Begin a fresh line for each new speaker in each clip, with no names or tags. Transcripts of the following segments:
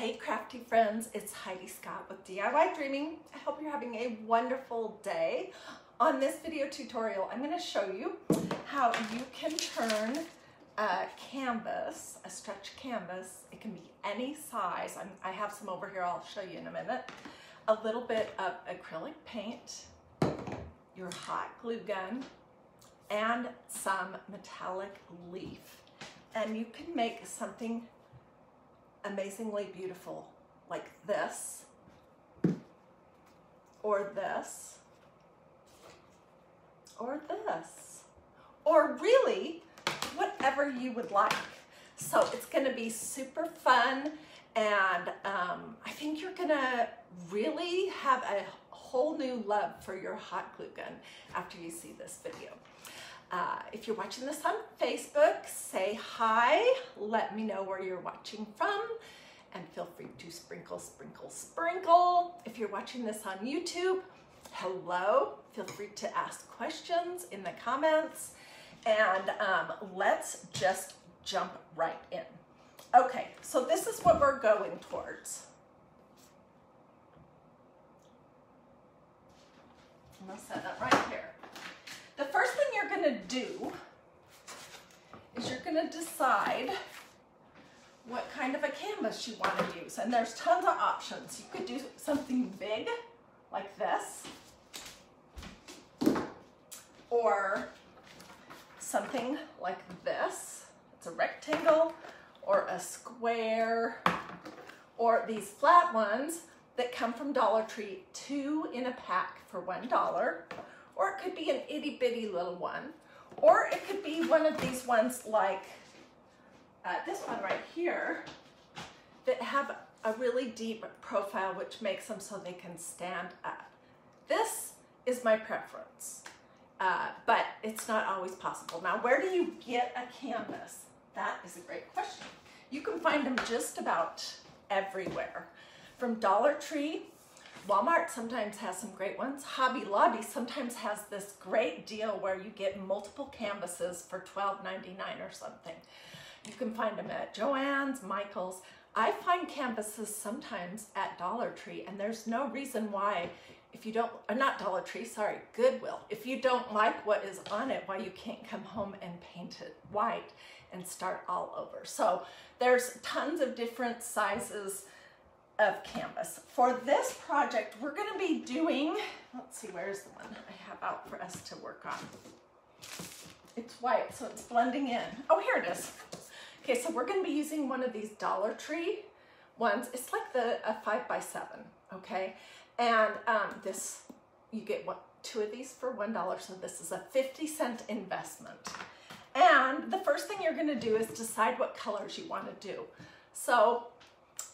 Hey crafty friends, it's Hiedi Scott with DIY Dreaming. I hope you're having a wonderful day. On this video tutorial, I'm gonna show you how you can turn a canvas, a stretch canvas, it can be any size, I'm, i have some over here I'll show you in a minute, a little bit of acrylic paint, your hot glue gun, and some metallic leaf. And you can make something amazingly beautiful like this or this or this or really whatever you would like. So it's gonna be super fun and um, I think you're gonna really have a whole new love for your hot glue gun after you see this video. Uh, if you're watching this on Facebook, say hi. Let me know where you're watching from and feel free to sprinkle, sprinkle, sprinkle. If you're watching this on YouTube, hello. Feel free to ask questions in the comments and um, let's just jump right in. Okay, so this is what we're going towards. I'm gonna set that right here. The first thing you're gonna do is you're gonna decide what kind of a canvas you wanna use. And there's tons of options. You could do something big like this, or something like this. It's a rectangle or a square, or these flat ones that come from Dollar Tree, two in a pack for $1 or it could be an itty bitty little one, or it could be one of these ones like uh, this one right here that have a really deep profile which makes them so they can stand up. This is my preference, uh, but it's not always possible. Now, where do you get a canvas? That is a great question. You can find them just about everywhere. From Dollar Tree Walmart sometimes has some great ones. Hobby Lobby sometimes has this great deal where you get multiple canvases for $12.99 or something. You can find them at Joann's, Michael's. I find canvases sometimes at Dollar Tree and there's no reason why if you don't, uh, not Dollar Tree, sorry, Goodwill. If you don't like what is on it, why you can't come home and paint it white and start all over. So there's tons of different sizes of canvas. For this project, we're gonna be doing, let's see, where's the one I have out for us to work on? It's white, so it's blending in. Oh, here it is. Okay, so we're gonna be using one of these Dollar Tree ones. It's like the a five by seven, okay? And um, this, you get what, two of these for $1, so this is a 50 cent investment. And the first thing you're gonna do is decide what colors you wanna do. So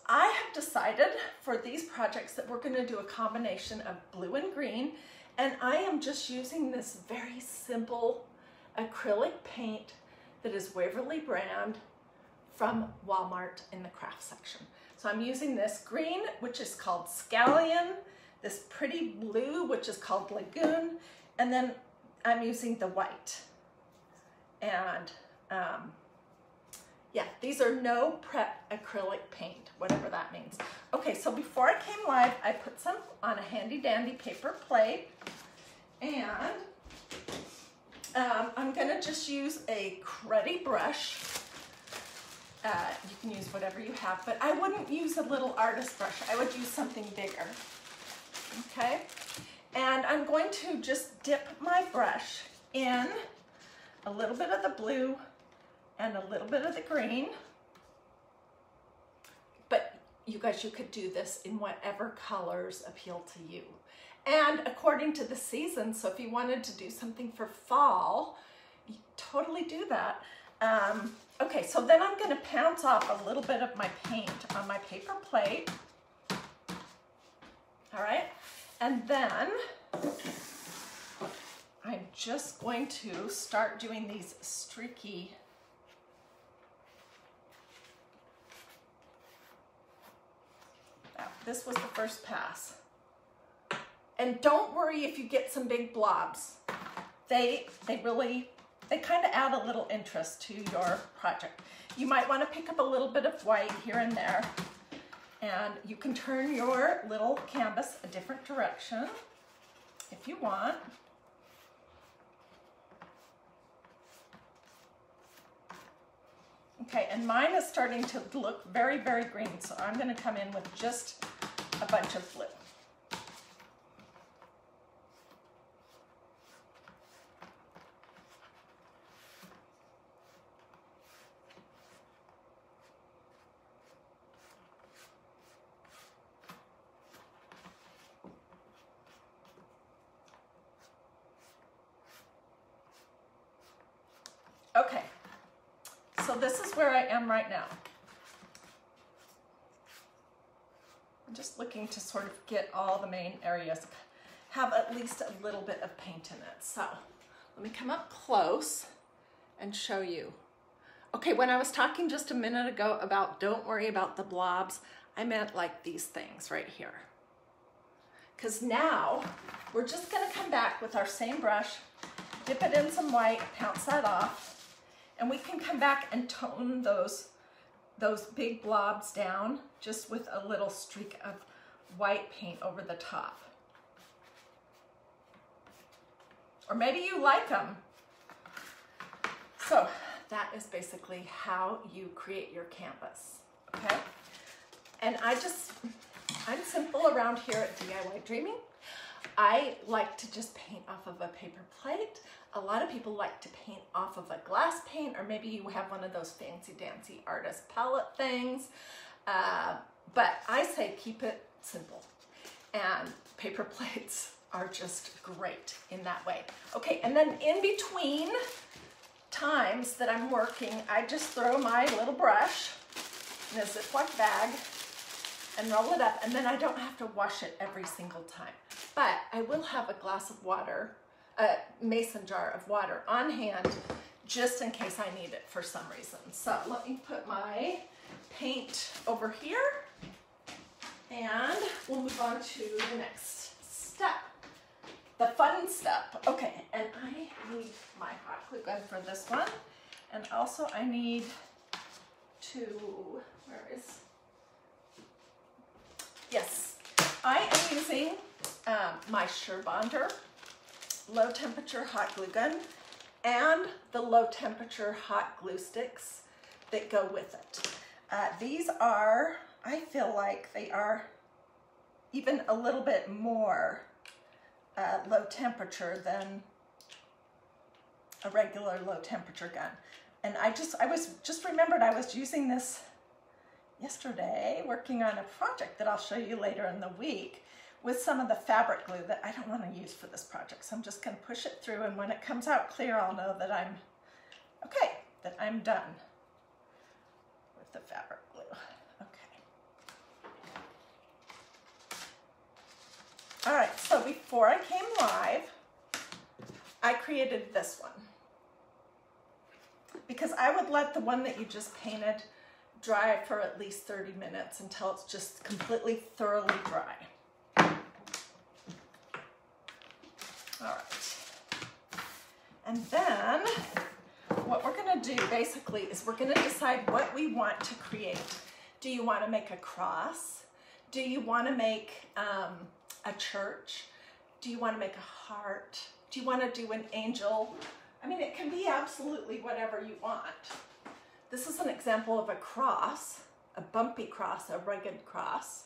I have decided for these projects that we're gonna do a combination of blue and green, and I am just using this very simple acrylic paint that is Waverly brand from Walmart in the craft section. So I'm using this green, which is called Scallion, this pretty blue, which is called Lagoon, and then I'm using the white. And um, yeah, these are no prep acrylic paint, whatever that means. Okay, so before I came live, I put some on a handy dandy paper plate and um, I'm gonna just use a cruddy brush. Uh, you can use whatever you have, but I wouldn't use a little artist brush. I would use something bigger, okay? And I'm going to just dip my brush in a little bit of the blue and a little bit of the green. But you guys, you could do this in whatever colors appeal to you. And according to the season, so if you wanted to do something for fall, you totally do that. Um, okay, so then I'm gonna pounce off a little bit of my paint on my paper plate. All right, and then I'm just going to start doing these streaky This was the first pass. And don't worry if you get some big blobs. They, they really, they kind of add a little interest to your project. You might want to pick up a little bit of white here and there And you can turn your little canvas a different direction if you want. Okay, and mine is starting to look very, very green, so I'm gonna come in with just a bunch of blue. Okay, so this is where I am right now. I'm just looking to sort of get all the main areas, have at least a little bit of paint in it. So let me come up close and show you. Okay, when I was talking just a minute ago about don't worry about the blobs, I meant like these things right here. Because now we're just gonna come back with our same brush, dip it in some white, pounce that off, and we can come back and tone those, those big blobs down just with a little streak of white paint over the top. Or maybe you like them. So that is basically how you create your canvas, okay? And I just, I'm simple around here at DIY Dreaming. I like to just paint off of a paper plate. A lot of people like to paint off of a glass paint, or maybe you have one of those fancy dancy artist palette things. Uh, but I say keep it simple. And paper plates are just great in that way. Okay, and then in between times that I'm working, I just throw my little brush in a Ziploc bag and roll it up, and then I don't have to wash it every single time. But I will have a glass of water, a mason jar of water on hand, just in case I need it for some reason. So let me put my paint over here, and we'll move on to the next step. The fun step. Okay, and I need my hot glue gun for this one. And also I need to, where is, yes, I am using um, my Surebonder low temperature hot glue gun and the low temperature hot glue sticks that go with it. Uh, these are, I feel like they are even a little bit more uh, low temperature than a regular low temperature gun. And I just, I was just remembered I was using this yesterday working on a project that I'll show you later in the week with some of the fabric glue that I don't want to use for this project. So I'm just going to push it through and when it comes out clear, I'll know that I'm okay, that I'm done with the fabric glue. Okay. All right, so before I came live, I created this one because I would let the one that you just painted dry for at least 30 minutes until it's just completely thoroughly dry. All right. And then what we're gonna do basically is we're gonna decide what we want to create. Do you wanna make a cross? Do you wanna make um, a church? Do you wanna make a heart? Do you wanna do an angel? I mean, it can be absolutely whatever you want. This is an example of a cross, a bumpy cross, a rugged cross.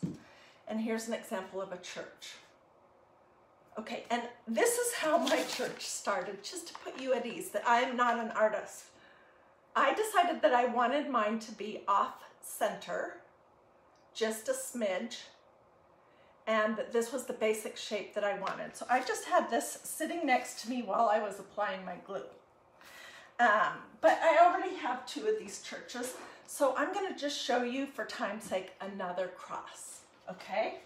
And here's an example of a church. Okay, and this is how my church started, just to put you at ease, that I am not an artist. I decided that I wanted mine to be off center, just a smidge, and this was the basic shape that I wanted. So I just had this sitting next to me while I was applying my glue. Um, but I already have two of these churches, so I'm gonna just show you, for time's sake, another cross, okay?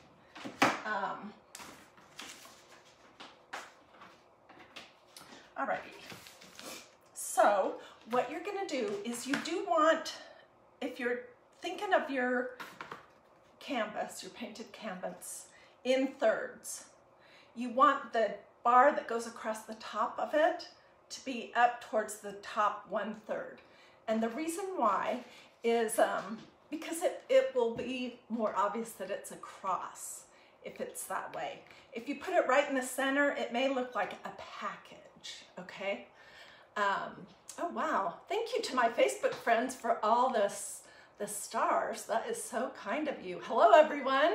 Um, Alrighty. So what you're gonna do is you do want, if you're thinking of your canvas, your painted canvas, in thirds, you want the bar that goes across the top of it to be up towards the top one third. And the reason why is um, because it, it will be more obvious that it's a cross if it's that way. If you put it right in the center, it may look like a package, okay? Um, oh wow, thank you to my Facebook friends for all this, the stars. That is so kind of you. Hello everyone.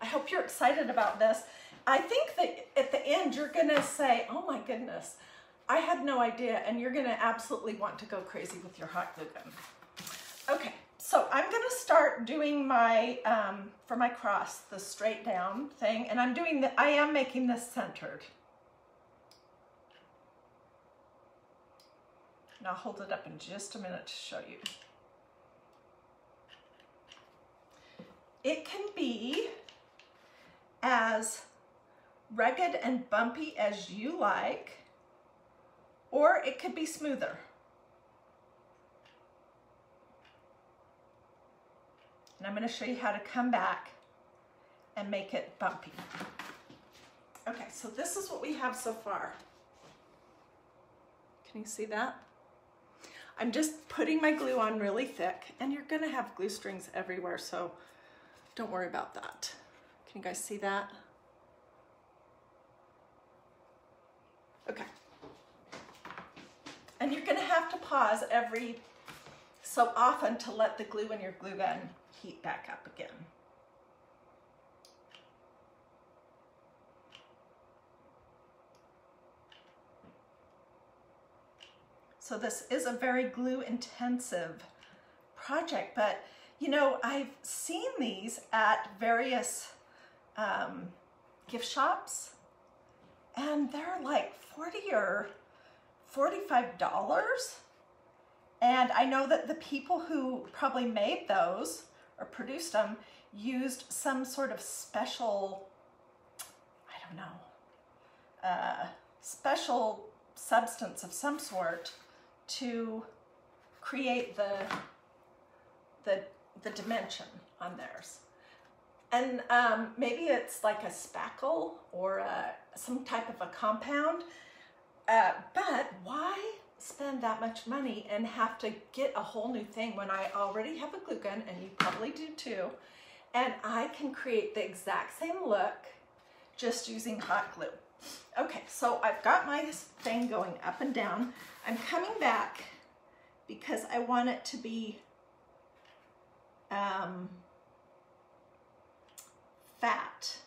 I hope you're excited about this. I think that at the end you're gonna say, oh my goodness, I had no idea, and you're gonna absolutely want to go crazy with your hot glue gun. Okay, so I'm gonna start doing my, um, for my cross, the straight down thing, and I'm doing the, I am making this centered. And I'll hold it up in just a minute to show you. It can be as rugged and bumpy as you like, or it could be smoother. And I'm gonna show you how to come back and make it bumpy. Okay, so this is what we have so far. Can you see that? I'm just putting my glue on really thick and you're gonna have glue strings everywhere, so don't worry about that. Can you guys see that? Okay. And you're gonna have to pause every so often to let the glue in your glue gun heat back up again. So this is a very glue intensive project, but you know, I've seen these at various um, gift shops and they're like 40 or $45. And I know that the people who probably made those or produced them used some sort of special, I don't know, uh, special substance of some sort to create the, the, the dimension on theirs. And um, maybe it's like a spackle or a, some type of a compound, uh, but why spend that much money and have to get a whole new thing when I already have a glue gun, and you probably do too, and I can create the exact same look just using hot glue. Okay, so I've got my thing going up and down. I'm coming back because I want it to be um, fat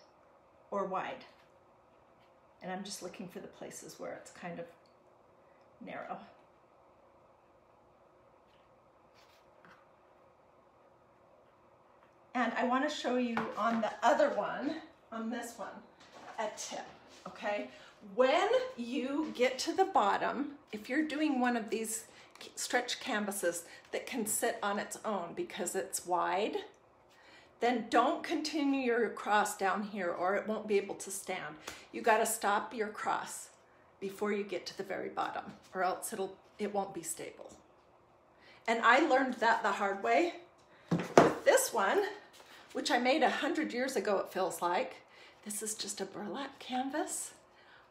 or wide. And I'm just looking for the places where it's kind of narrow. And I want to show you on the other one, on this one, a tip, okay? When you get to the bottom, if you're doing one of these stretch canvases that can sit on its own because it's wide, then don't continue your cross down here or it won't be able to stand. You gotta stop your cross before you get to the very bottom or else it'll, it won't be stable. And I learned that the hard way with this one, which I made a hundred years ago, it feels like. This is just a burlap canvas,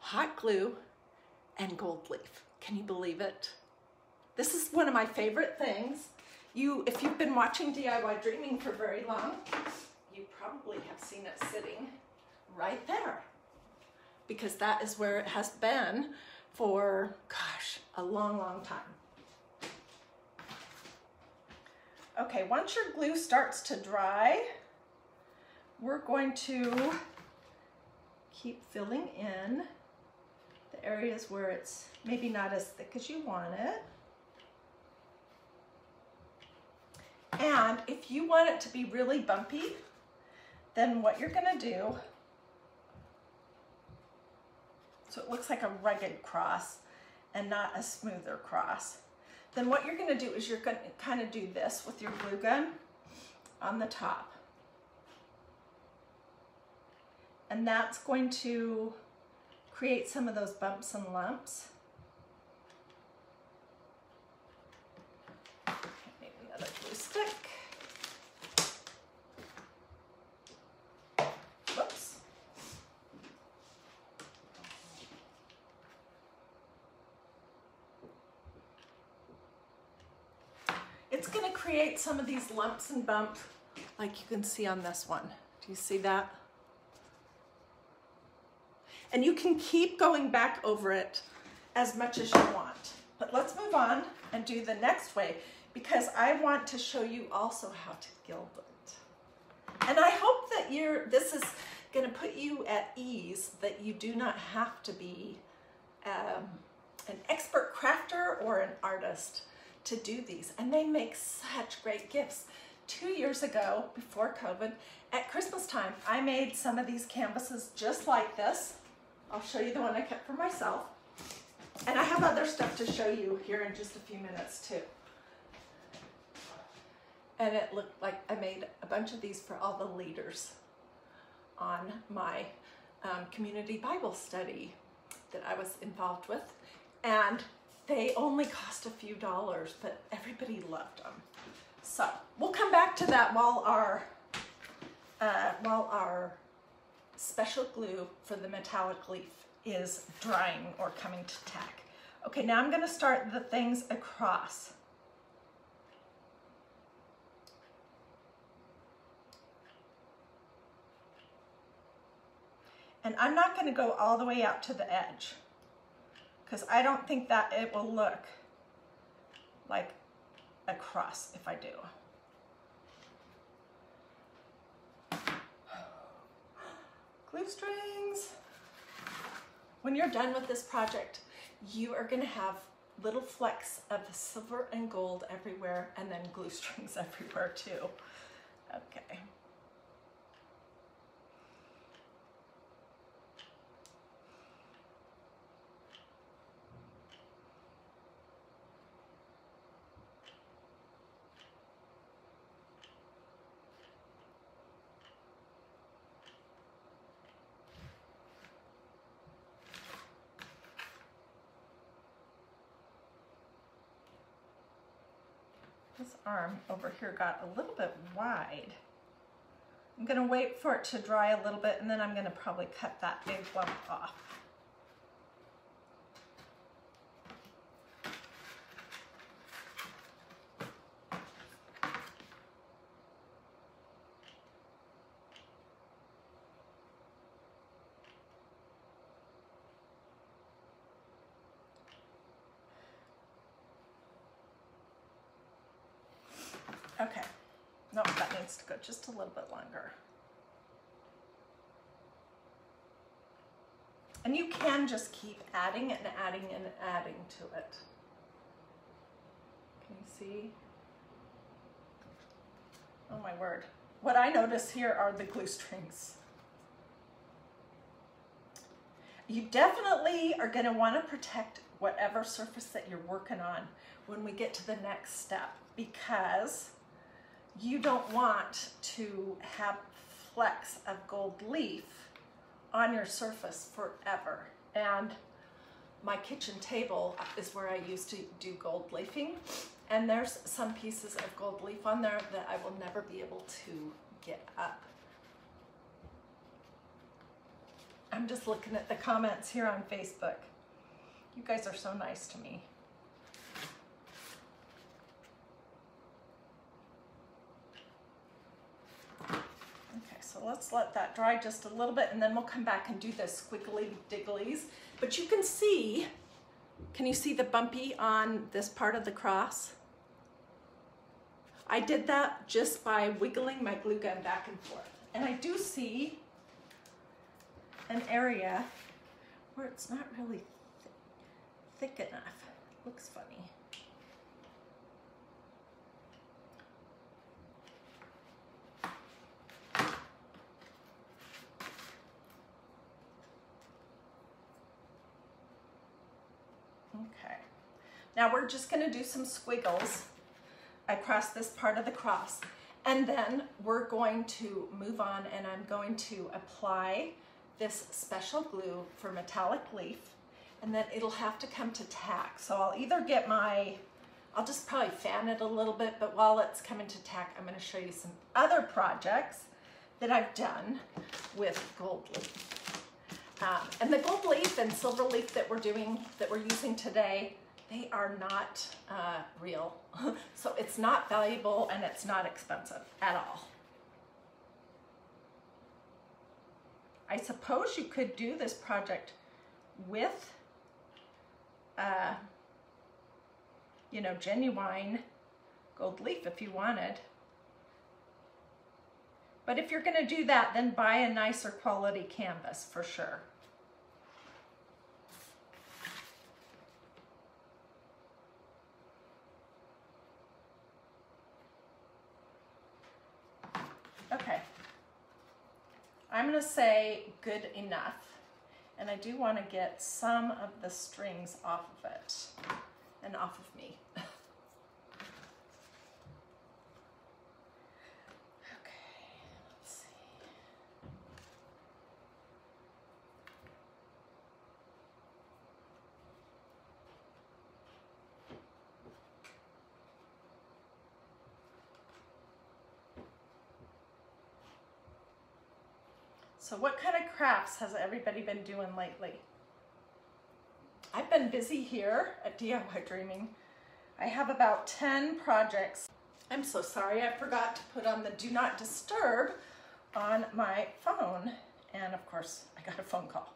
hot glue, and gold leaf. Can you believe it? This is one of my favorite things. You, if you've been watching DIY Dreaming for very long, you probably have seen it sitting right there because that is where it has been for, gosh, a long, long time. Okay, once your glue starts to dry, we're going to keep filling in the areas where it's maybe not as thick as you want it. And if you want it to be really bumpy, then what you're gonna do, so it looks like a rugged cross and not a smoother cross, then what you're gonna do is you're gonna kind of do this with your glue gun on the top. And that's going to create some of those bumps and lumps. It's gonna create some of these lumps and bumps like you can see on this one. Do you see that? And you can keep going back over it as much as you want. But let's move on and do the next way because I want to show you also how to gild it. And I hope that you're, this is gonna put you at ease that you do not have to be um, an expert crafter or an artist to do these. And they make such great gifts. Two years ago, before COVID, at Christmas time, I made some of these canvases just like this. I'll show you the one I kept for myself. And I have other stuff to show you here in just a few minutes too. And it looked like I made a bunch of these for all the leaders on my um, community Bible study that I was involved with. And they only cost a few dollars, but everybody loved them. So we'll come back to that while our uh, while our special glue for the metallic leaf is drying or coming to tack. Okay, now I'm gonna start the things across. And I'm not gonna go all the way out to the edge because I don't think that it will look like a cross if I do. Glue strings. When you're done with this project, you are gonna have little flecks of silver and gold everywhere and then glue strings everywhere too. Okay. this arm over here got a little bit wide. I'm gonna wait for it to dry a little bit and then I'm gonna probably cut that big lump off. Okay, no, that needs to go just a little bit longer. And you can just keep adding and adding and adding to it. Can you see? Oh my word. What I notice here are the glue strings. You definitely are gonna wanna protect whatever surface that you're working on when we get to the next step because you don't want to have flecks of gold leaf on your surface forever. And my kitchen table is where I used to do gold leafing. And there's some pieces of gold leaf on there that I will never be able to get up. I'm just looking at the comments here on Facebook. You guys are so nice to me. So let's let that dry just a little bit and then we'll come back and do the squiggly digglies. But you can see, can you see the bumpy on this part of the cross? I did that just by wiggling my glue gun back and forth. And I do see an area where it's not really th thick enough. Looks funny. Okay. Now we're just gonna do some squiggles across this part of the cross. And then we're going to move on and I'm going to apply this special glue for metallic leaf and then it'll have to come to tack. So I'll either get my, I'll just probably fan it a little bit, but while it's coming to tack, I'm gonna show you some other projects that I've done with gold leaf. Um, and the gold leaf and silver leaf that we're doing, that we're using today, they are not uh, real. so it's not valuable and it's not expensive at all. I suppose you could do this project with, uh, you know, genuine gold leaf if you wanted. But if you're gonna do that, then buy a nicer quality canvas for sure. Okay. I'm gonna say good enough. And I do wanna get some of the strings off of it and off of me. So what kind of crafts has everybody been doing lately? I've been busy here at DIY Dreaming. I have about 10 projects. I'm so sorry, I forgot to put on the do not disturb on my phone. And of course, I got a phone call.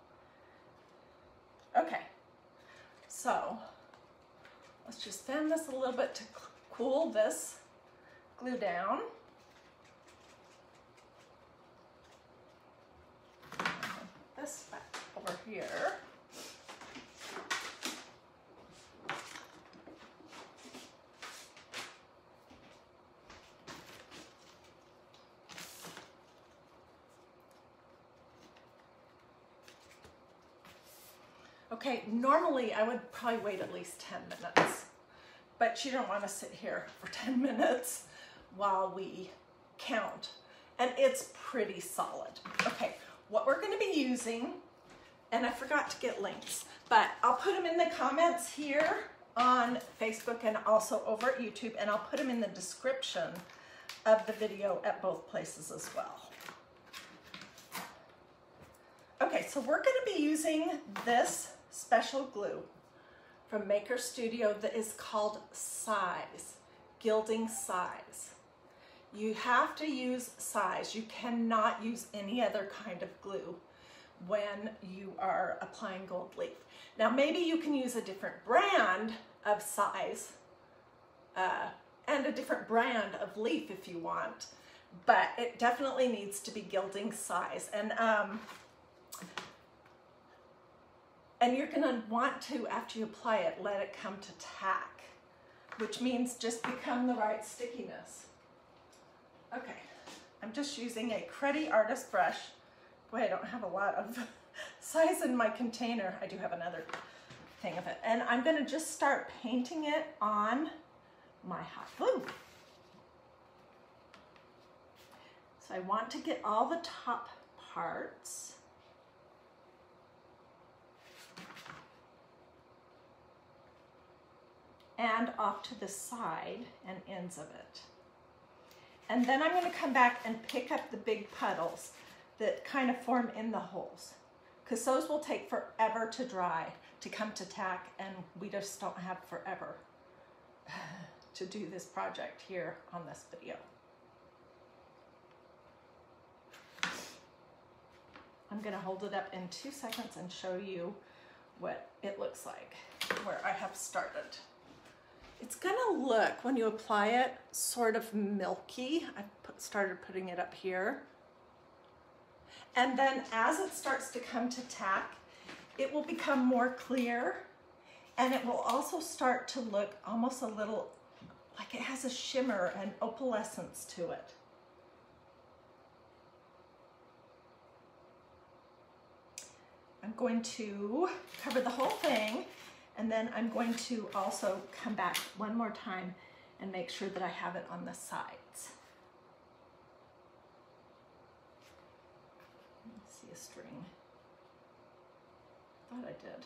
Okay, so let's just fan this a little bit to cool this glue down. this back over here. Okay, normally I would probably wait at least 10 minutes, but you don't want to sit here for 10 minutes while we count. And it's pretty solid. Okay, what we're gonna be using, and I forgot to get links, but I'll put them in the comments here on Facebook and also over at YouTube, and I'll put them in the description of the video at both places as well. Okay, so we're gonna be using this special glue from Maker Studio that is called Size, Gilding Size. You have to use size. You cannot use any other kind of glue when you are applying gold leaf. Now maybe you can use a different brand of size uh, and a different brand of leaf if you want, but it definitely needs to be gilding size. And, um, and you're gonna want to, after you apply it, let it come to tack, which means just become the right stickiness. Okay, I'm just using a Credi Artist brush. Boy, I don't have a lot of size in my container. I do have another thing of it. And I'm gonna just start painting it on my hot glue. So I want to get all the top parts. and off to the side and ends of it. And then I'm gonna come back and pick up the big puddles that kind of form in the holes because those will take forever to dry, to come to tack, and we just don't have forever to do this project here on this video. I'm gonna hold it up in two seconds and show you what it looks like where I have started. It's gonna look, when you apply it, sort of milky. I started putting it up here. And then as it starts to come to tack, it will become more clear and it will also start to look almost a little like it has a shimmer and opalescence to it. I'm going to cover the whole thing and then I'm going to also come back one more time and make sure that I have it on the sides. Let's see a string. Thought I did.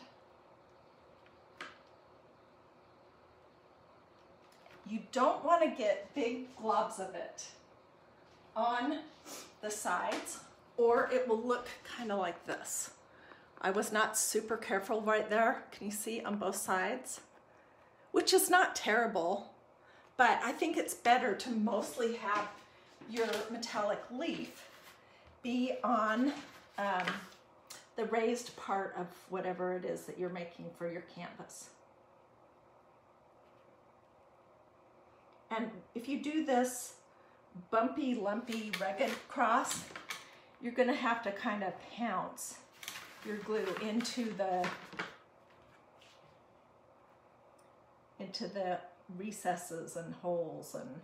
You don't want to get big globs of it on the sides or it will look kind of like this. I was not super careful right there. Can you see on both sides? which is not terrible, but I think it's better to mostly have your metallic leaf be on um, the raised part of whatever it is that you're making for your canvas. And if you do this bumpy, lumpy, rugged cross, you're gonna have to kind of pounce your glue into the into the recesses and holes and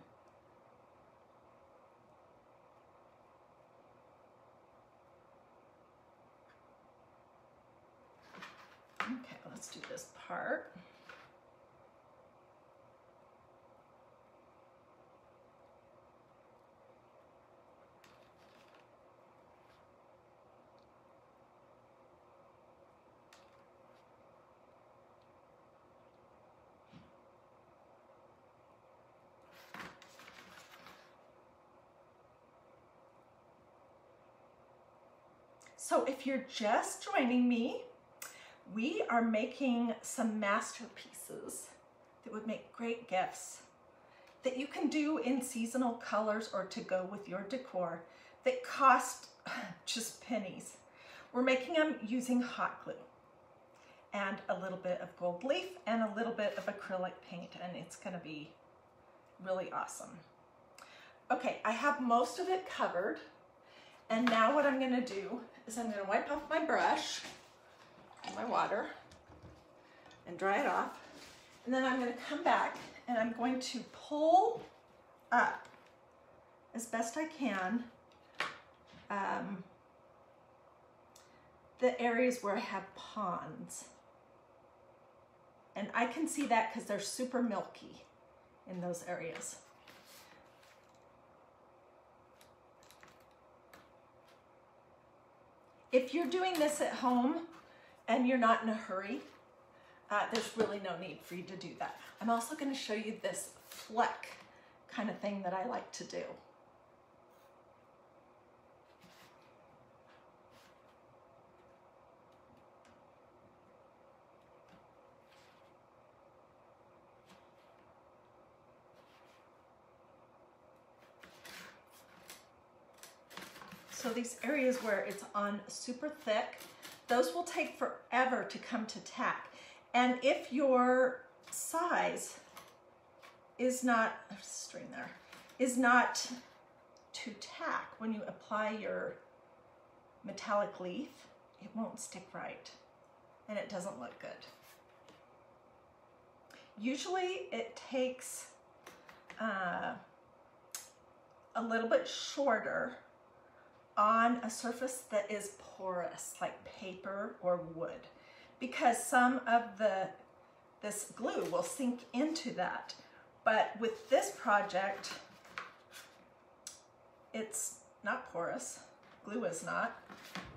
Okay, let's do part. So if you're just joining me, we are making some masterpieces that would make great gifts that you can do in seasonal colors or to go with your decor that cost just pennies. We're making them using hot glue and a little bit of gold leaf and a little bit of acrylic paint and it's gonna be really awesome. Okay, I have most of it covered and now what I'm gonna do is I'm gonna wipe off my brush my water and dry it off. And then I'm gonna come back and I'm going to pull up as best I can um, the areas where I have ponds. And I can see that because they're super milky in those areas. If you're doing this at home, and you're not in a hurry, uh, there's really no need for you to do that. I'm also gonna show you this fleck kind of thing that I like to do. So these areas where it's on super thick, those will take forever to come to tack. And if your size is not, string there, is not to tack when you apply your metallic leaf, it won't stick right and it doesn't look good. Usually it takes uh, a little bit shorter on a surface that is porous, like paper or wood, because some of the this glue will sink into that. But with this project, it's not porous, glue is not,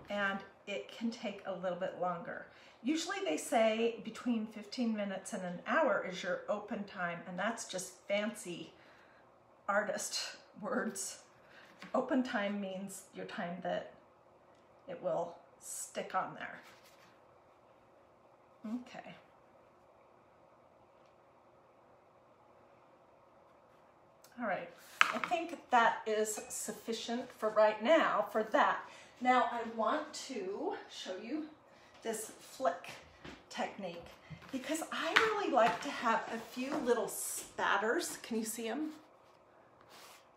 and it can take a little bit longer. Usually they say between 15 minutes and an hour is your open time, and that's just fancy artist words Open time means your time that it will stick on there. Okay. All right, I think that is sufficient for right now for that. Now I want to show you this flick technique because I really like to have a few little spatters. Can you see them?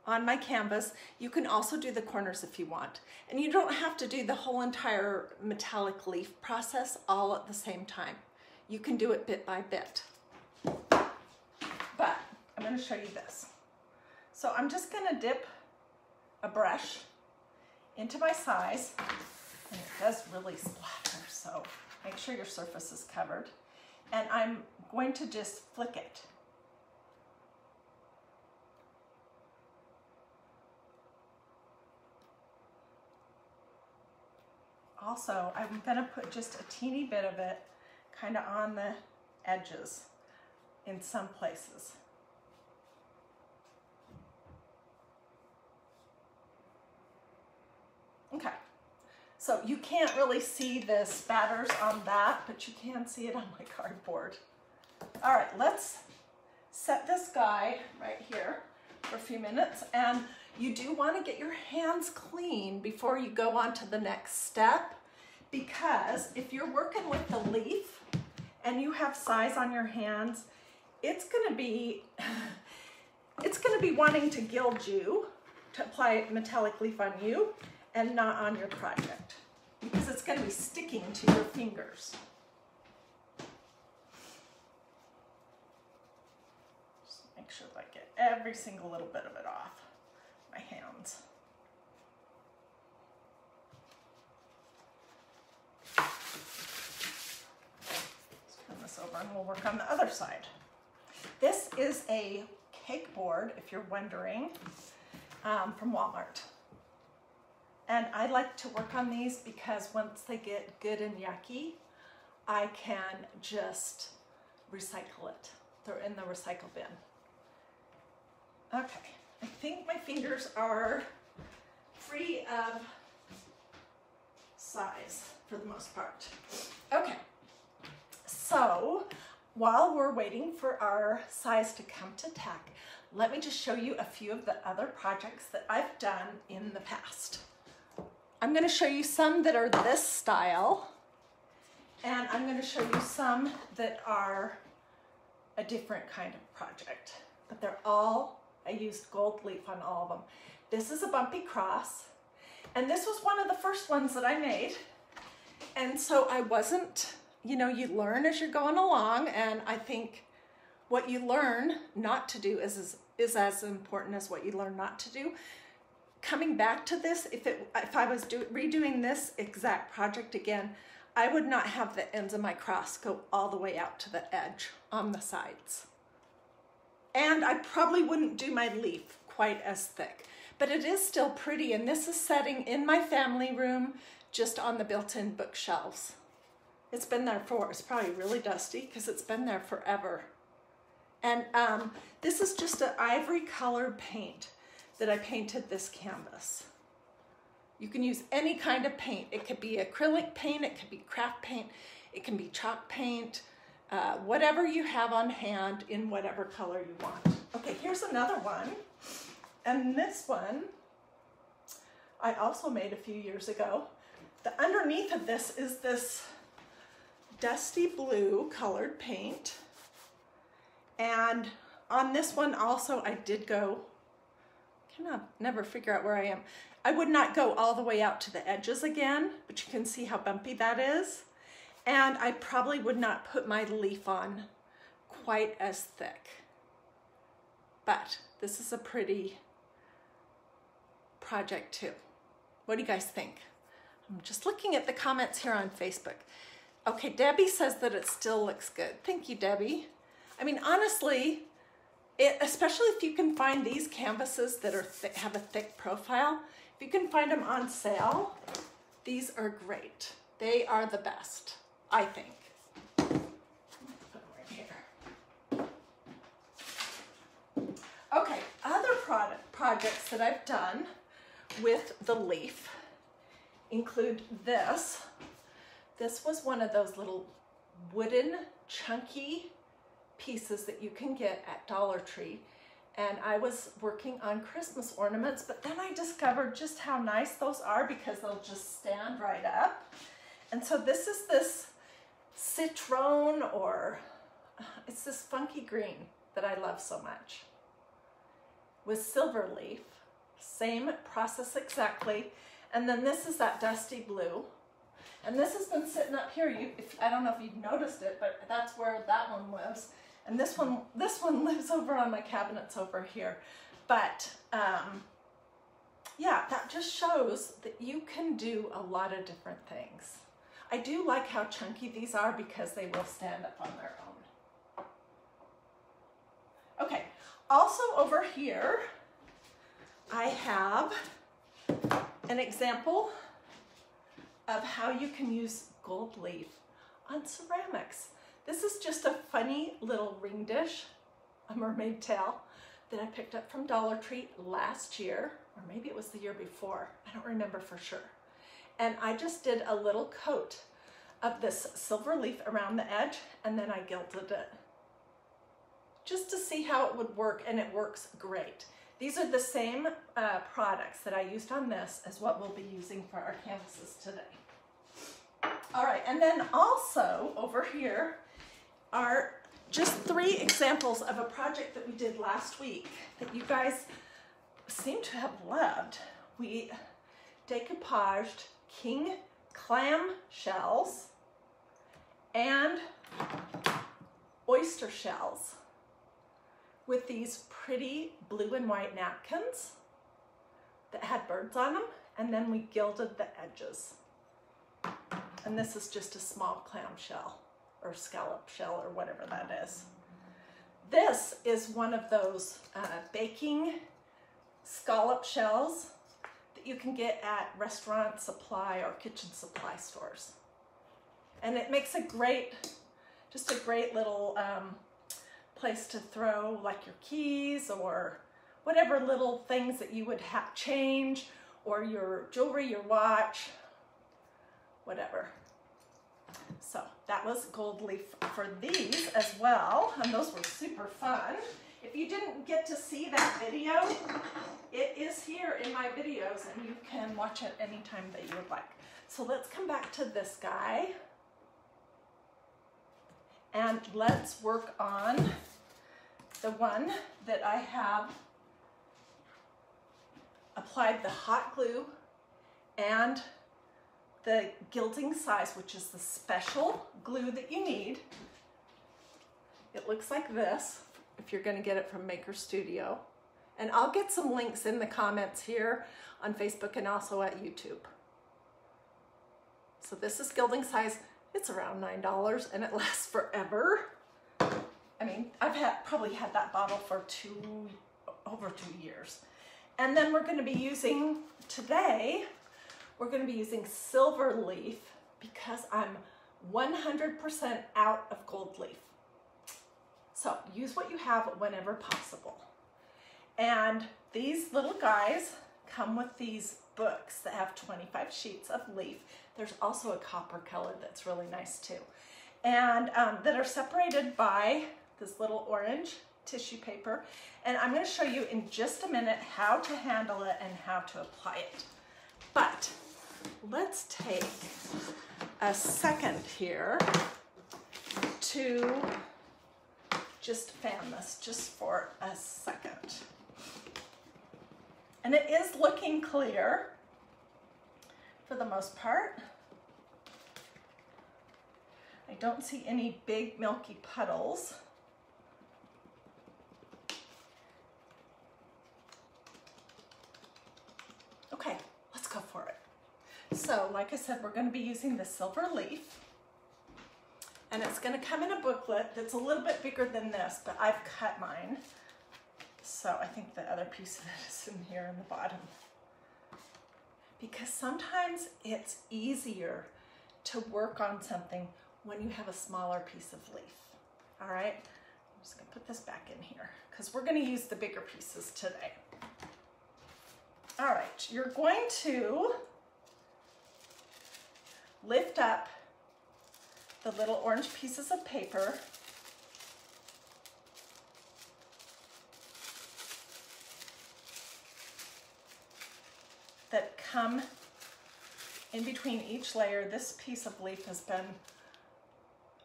On my canvas. You can also do the corners if you want. And you don't have to do the whole entire metallic leaf process all at the same time. You can do it bit by bit. But I'm gonna show you this. So I'm just gonna dip a brush into my size, and it does really splatter, so make sure your surface is covered. And I'm going to just flick it also, I'm gonna put just a teeny bit of it kind of on the edges in some places. Okay, so you can't really see the spatters on that, but you can see it on my cardboard. All right, let's set this guy right here for a few minutes. And you do want to get your hands clean before you go on to the next step because if you're working with the leaf and you have size on your hands, it's going to be it's going to be wanting to gild you to apply metallic leaf on you and not on your project because it's going to be sticking to your fingers. Just make sure that I get every single little bit of it off my hands. Let's turn this over and we'll work on the other side. This is a cake board, if you're wondering, um, from Walmart. And I like to work on these because once they get good and yucky, I can just recycle it. They're in the recycle bin. Okay, I think my fingers are free of size for the most part. Okay, so while we're waiting for our size to come to tack, let me just show you a few of the other projects that I've done in the past. I'm gonna show you some that are this style, and I'm gonna show you some that are a different kind of project, but they're all, I used gold leaf on all of them. This is a bumpy cross, and this was one of the first ones that I made. And so I wasn't, you know, you learn as you're going along, and I think what you learn not to do is, is, is as important as what you learn not to do coming back to this, if it if I was do, redoing this exact project again, I would not have the ends of my cross go all the way out to the edge on the sides. And I probably wouldn't do my leaf quite as thick, but it is still pretty. And this is setting in my family room, just on the built-in bookshelves. It's been there for, it's probably really dusty because it's been there forever. And um, this is just an ivory colored paint that I painted this canvas. You can use any kind of paint. It could be acrylic paint, it could be craft paint, it can be chalk paint, uh, whatever you have on hand in whatever color you want. Okay, here's another one. And this one, I also made a few years ago. The underneath of this is this dusty blue colored paint. And on this one also, I did go cannot never figure out where I am. I would not go all the way out to the edges again, but you can see how bumpy that is. And I probably would not put my leaf on quite as thick. But this is a pretty project too. What do you guys think? I'm just looking at the comments here on Facebook. Okay, Debbie says that it still looks good. Thank you, Debbie. I mean, honestly, it, especially if you can find these canvases that are have a thick profile, if you can find them on sale, these are great. They are the best, I think. Okay, other product projects that I've done with the leaf include this. This was one of those little wooden chunky pieces that you can get at Dollar Tree. And I was working on Christmas ornaments, but then I discovered just how nice those are because they'll just stand right up. And so this is this citron or it's this funky green that I love so much. With silver leaf, same process exactly. And then this is that dusty blue. And this has been sitting up here. You, if, I don't know if you've noticed it, but that's where that one lives. And this one, this one lives over on my cabinets over here. But um, yeah, that just shows that you can do a lot of different things. I do like how chunky these are because they will stand up on their own. Okay, also over here, I have an example of how you can use gold leaf on ceramics. This is just a funny little ring dish, a mermaid tail, that I picked up from Dollar Tree last year, or maybe it was the year before. I don't remember for sure. And I just did a little coat of this silver leaf around the edge, and then I gilded it. just to see how it would work and it works great. These are the same uh, products that I used on this as what we'll be using for our canvases today. All right, and then also over here are just three examples of a project that we did last week that you guys seem to have loved. We decoupaged king clam shells and oyster shells with these pretty blue and white napkins that had birds on them and then we gilded the edges. And this is just a small clam shell or scallop shell or whatever that is. This is one of those uh, baking scallop shells that you can get at restaurant supply or kitchen supply stores. And it makes a great, just a great little um, place to throw like your keys or whatever little things that you would have change or your jewelry, your watch, whatever. So that was gold leaf for these as well, and those were super fun. If you didn't get to see that video, it is here in my videos and you can watch it anytime that you would like. So let's come back to this guy and let's work on the one that I have applied the hot glue and the gilding size, which is the special glue that you need. It looks like this, you're gonna get it from Maker Studio. And I'll get some links in the comments here on Facebook and also at YouTube. So this is gilding size. It's around $9 and it lasts forever. I mean, I've had probably had that bottle for two, over two years. And then we're gonna be using today, we're gonna be using silver leaf because I'm 100% out of gold leaf. So use what you have whenever possible. And these little guys come with these books that have 25 sheets of leaf. There's also a copper color that's really nice too. And um, that are separated by this little orange tissue paper. And I'm gonna show you in just a minute how to handle it and how to apply it. But let's take a second here to just fan this just for a second. And it is looking clear for the most part. I don't see any big milky puddles. Okay, let's go for it. So like I said, we're gonna be using the silver leaf and it's gonna come in a booklet that's a little bit bigger than this, but I've cut mine. So I think the other piece of it is in here in the bottom. Because sometimes it's easier to work on something when you have a smaller piece of leaf. All right, I'm just gonna put this back in here because we're gonna use the bigger pieces today. All right, you're going to lift up the little orange pieces of paper that come in between each layer. This piece of leaf has been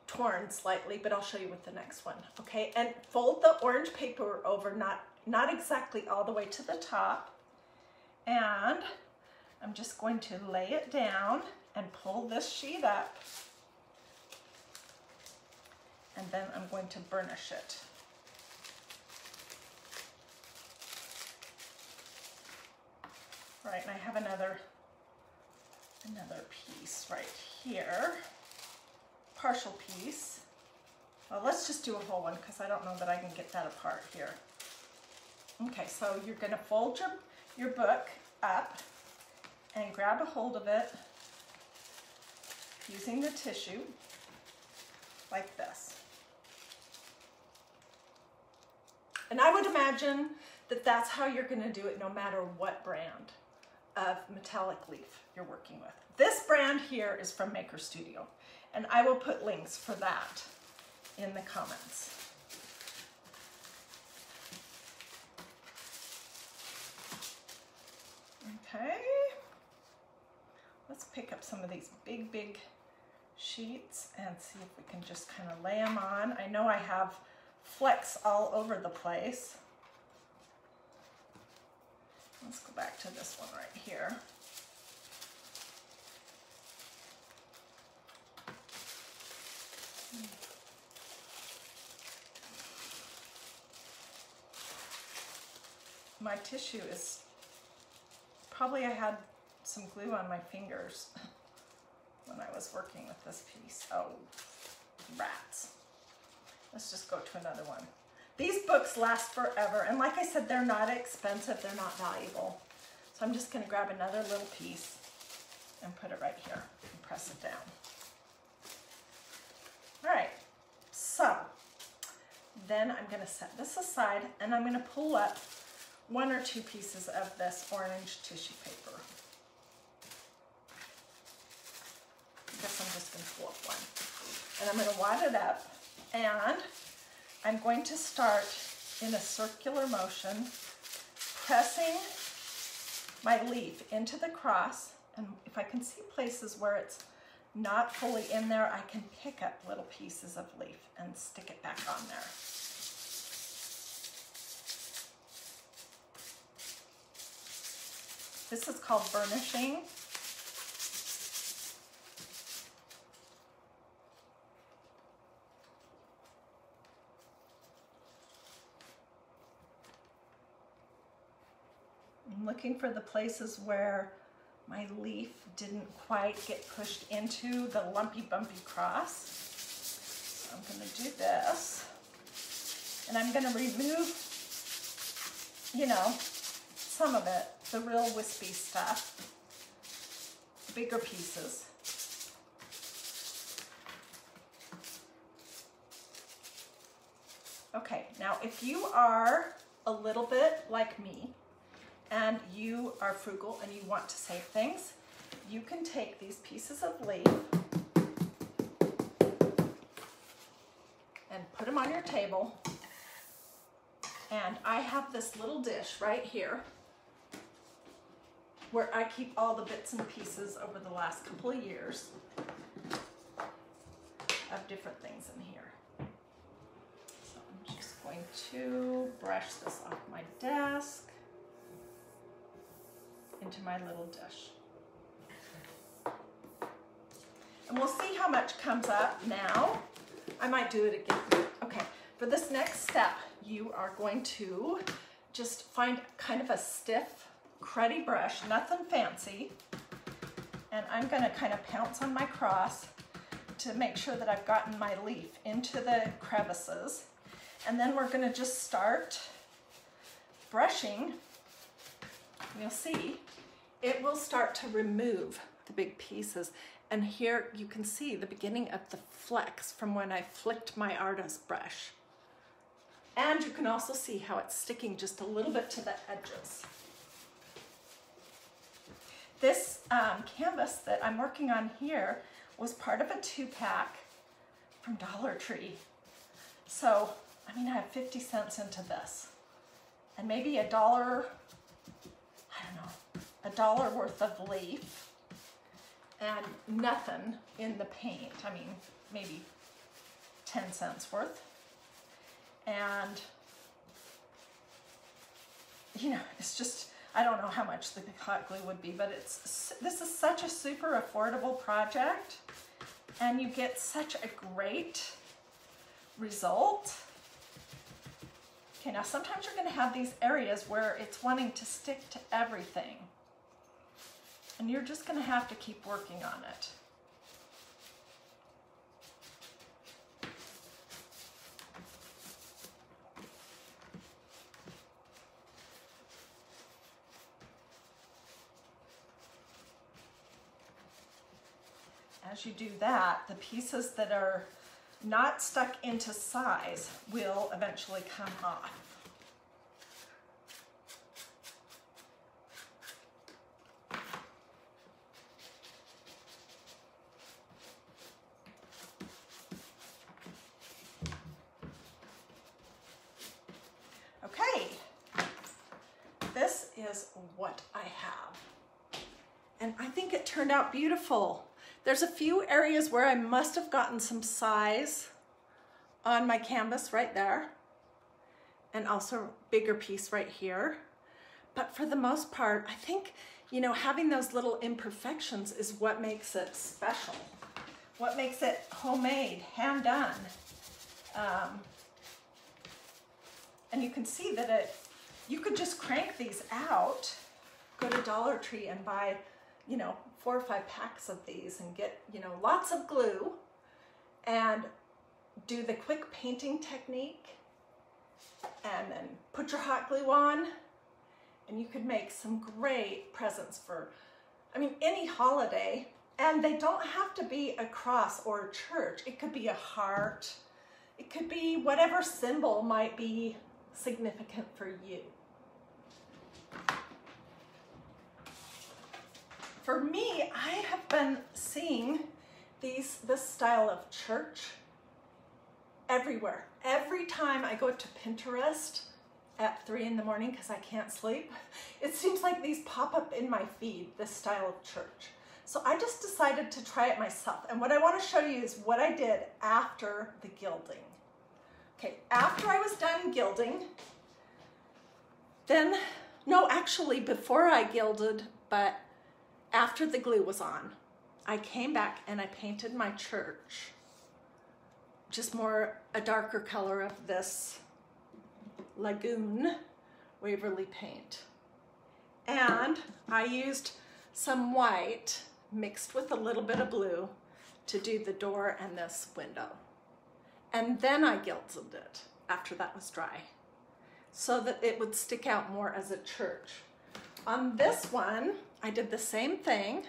torn slightly, but I'll show you with the next one, okay? And fold the orange paper over, not, not exactly all the way to the top. And I'm just going to lay it down and pull this sheet up and then I'm going to burnish it. Right, and I have another, another piece right here, partial piece. Well, let's just do a whole one because I don't know that I can get that apart here. Okay, so you're gonna fold your, your book up and grab a hold of it using the tissue like this. And I would imagine that that's how you're gonna do it no matter what brand of metallic leaf you're working with. This brand here is from Maker Studio, and I will put links for that in the comments. Okay, let's pick up some of these big, big sheets and see if we can just kind of lay them on. I know I have flecks all over the place. Let's go back to this one right here. My tissue is, probably I had some glue on my fingers when I was working with this piece. Oh, rats. Let's just go to another one. These books last forever, and like I said, they're not expensive, they're not valuable. So I'm just gonna grab another little piece and put it right here and press it down. All right, so then I'm gonna set this aside and I'm gonna pull up one or two pieces of this orange tissue paper. I guess I'm just gonna pull up one. And I'm gonna wad it up and I'm going to start in a circular motion, pressing my leaf into the cross. And if I can see places where it's not fully in there, I can pick up little pieces of leaf and stick it back on there. This is called burnishing. Looking for the places where my leaf didn't quite get pushed into the lumpy bumpy cross. So I'm gonna do this. And I'm gonna remove, you know, some of it, the real wispy stuff, bigger pieces. Okay, now if you are a little bit like me, and you are frugal and you want to save things, you can take these pieces of leaf and put them on your table. And I have this little dish right here where I keep all the bits and pieces over the last couple of years of different things in here. So I'm just going to brush this off my desk into my little dish. And we'll see how much comes up now. I might do it again. Okay, for this next step, you are going to just find kind of a stiff, cruddy brush, nothing fancy. And I'm gonna kind of pounce on my cross to make sure that I've gotten my leaf into the crevices. And then we're gonna just start brushing. You'll see it will start to remove the big pieces. And here you can see the beginning of the flecks from when I flicked my artist brush. And you can also see how it's sticking just a little bit to the edges. This um, canvas that I'm working on here was part of a two pack from Dollar Tree. So, I mean, I have 50 cents into this and maybe a dollar, a dollar worth of leaf and nothing in the paint. I mean, maybe 10 cents worth. And, you know, it's just, I don't know how much the hot glue would be, but it's, this is such a super affordable project and you get such a great result. Okay, now sometimes you're gonna have these areas where it's wanting to stick to everything. And you're just going to have to keep working on it. As you do that, the pieces that are not stuck into size will eventually come off. is what I have. And I think it turned out beautiful. There's a few areas where I must have gotten some size on my canvas right there. And also bigger piece right here. But for the most part, I think, you know, having those little imperfections is what makes it special. What makes it homemade, hand done. Um, and you can see that it, you could just crank these out, go to Dollar Tree and buy, you know, four or five packs of these and get, you know, lots of glue and do the quick painting technique and then put your hot glue on and you could make some great presents for, I mean, any holiday. And they don't have to be a cross or a church. It could be a heart. It could be whatever symbol might be significant for you. For me, I have been seeing these this style of church everywhere. Every time I go to Pinterest at three in the morning because I can't sleep, it seems like these pop up in my feed, this style of church. So I just decided to try it myself. And what I want to show you is what I did after the gilding. Okay, after I was done gilding, then, no, actually before I gilded, but after the glue was on, I came back and I painted my church. Just more a darker color of this Lagoon Waverly paint. And I used some white mixed with a little bit of blue to do the door and this window. And then I gilded it after that was dry so that it would stick out more as a church. On this one, I did the same thing.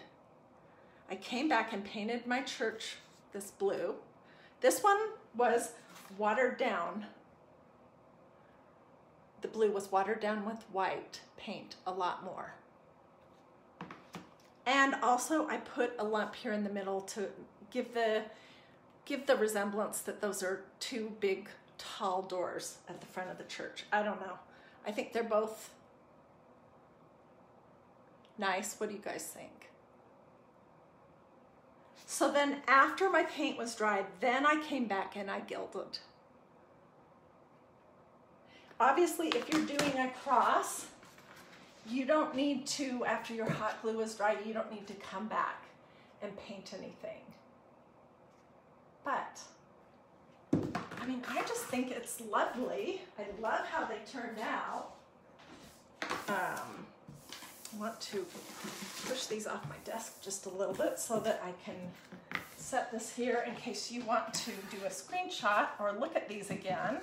I came back and painted my church this blue. This one was watered down. The blue was watered down with white paint a lot more. And also I put a lump here in the middle to give the give the resemblance that those are two big tall doors at the front of the church. I don't know. I think they're both nice. What do you guys think? So then after my paint was dried, then I came back and I gilded. Obviously, if you're doing a cross, you don't need to, after your hot glue is dry, you don't need to come back and paint anything. But, I mean, I just think it's lovely. I love how they turned out. Um, want to push these off my desk just a little bit so that I can set this here in case you want to do a screenshot or look at these again.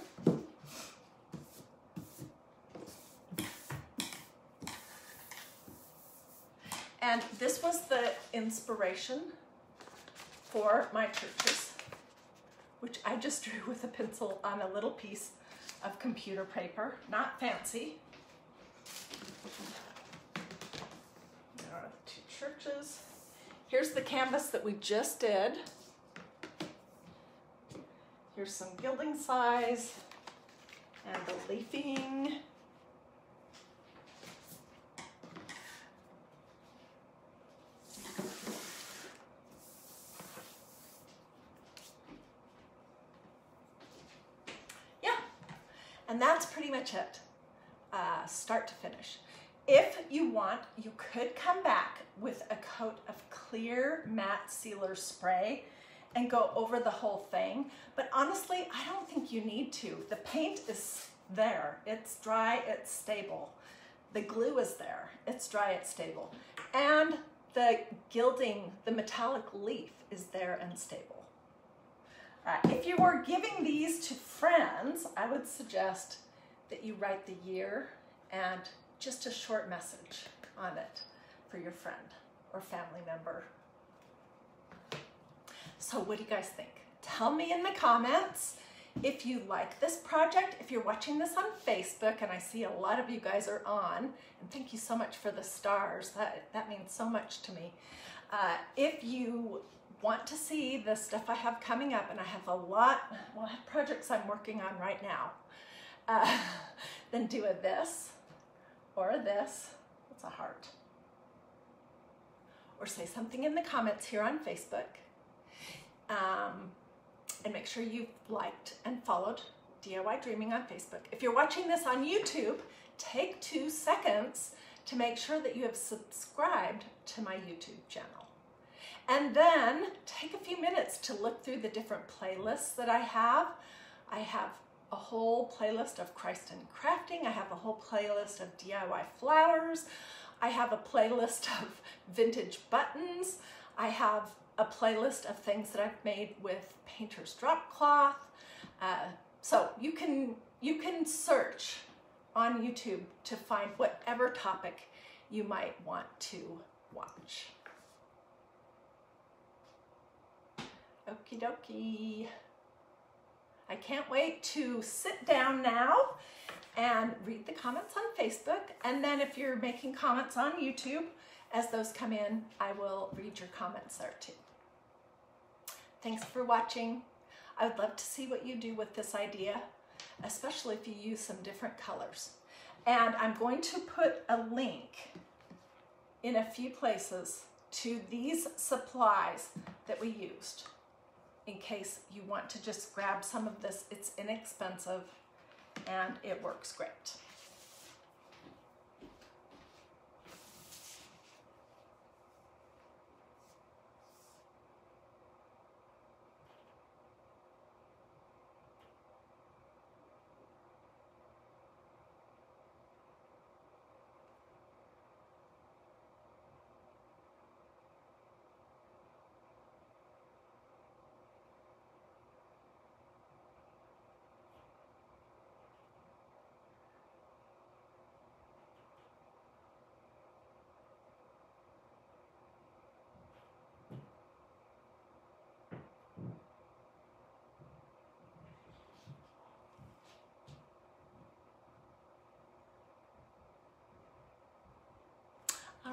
And this was the inspiration for my churches, which I just drew with a pencil on a little piece of computer paper, not fancy. Churches. Here's the canvas that we just did. Here's some gilding size and the leafing. Yeah, and that's pretty much it, uh, start to finish. You want, you could come back with a coat of clear matte sealer spray and go over the whole thing. But honestly, I don't think you need to. The paint is there. It's dry, it's stable. The glue is there. It's dry, it's stable. And the gilding, the metallic leaf is there and stable. If you were giving these to friends, I would suggest that you write the year and just a short message on it for your friend or family member. So what do you guys think? Tell me in the comments if you like this project, if you're watching this on Facebook, and I see a lot of you guys are on, and thank you so much for the stars. That, that means so much to me. Uh, if you want to see the stuff I have coming up, and I have a lot, well, I have projects I'm working on right now, uh, then do a this or this. It's a heart. or say something in the comments here on Facebook. Um, and make sure you've liked and followed DIY Dreaming on Facebook. If you're watching this on YouTube, take two seconds to make sure that you have subscribed to my YouTube channel. And then take a few minutes to look through the different playlists that I have. I have a whole playlist of Christ and crafting. I have a whole playlist of DIY flowers. I have a playlist of vintage buttons. I have a playlist of things that I've made with painter's drop cloth. Uh, so you can, you can search on YouTube to find whatever topic you might want to watch. Okie dokie. I can't wait to sit down now and read the comments on Facebook. And then if you're making comments on YouTube, as those come in, I will read your comments there too. Thanks for watching. I would love to see what you do with this idea, especially if you use some different colors. And I'm going to put a link in a few places to these supplies that we used in case you want to just grab some of this. It's inexpensive and it works great.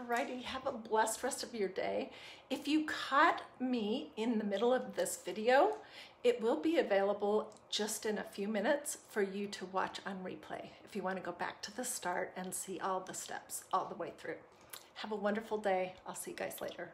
Alrighty, have a blessed rest of your day. If you caught me in the middle of this video, it will be available just in a few minutes for you to watch on replay if you want to go back to the start and see all the steps all the way through. Have a wonderful day. I'll see you guys later.